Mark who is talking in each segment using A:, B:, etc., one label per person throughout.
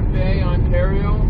A: Bay, Ontario.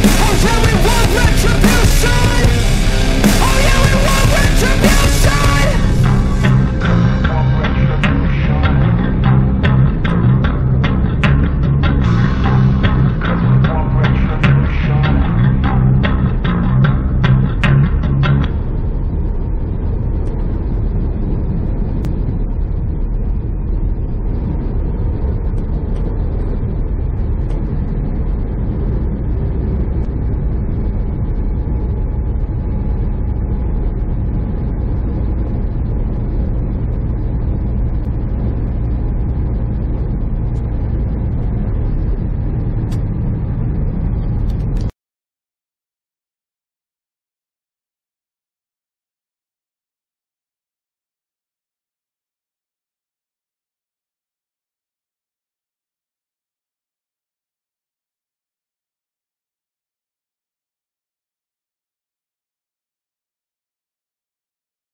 B: Until we